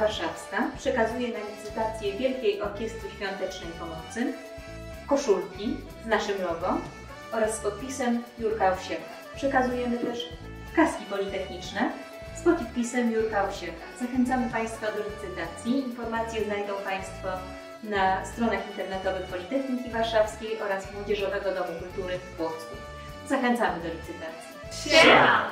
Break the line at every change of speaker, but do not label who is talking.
Warszawska przekazuje na licytację Wielkiej Orkiestry Świątecznej Pomocy koszulki z naszym logo oraz z podpisem Jurka Owsiaka. Przekazujemy też kaski politechniczne z podpisem Jurka Owsiaka. Zachęcamy Państwa do licytacji. Informacje znajdą Państwo na stronach internetowych Politechniki Warszawskiej oraz Młodzieżowego Domu Kultury w Płocku. Zachęcamy do licytacji.
Siema!